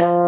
Uh,